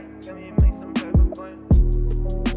right? Can you make some paper planes?